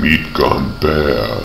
Meat Gone Bad.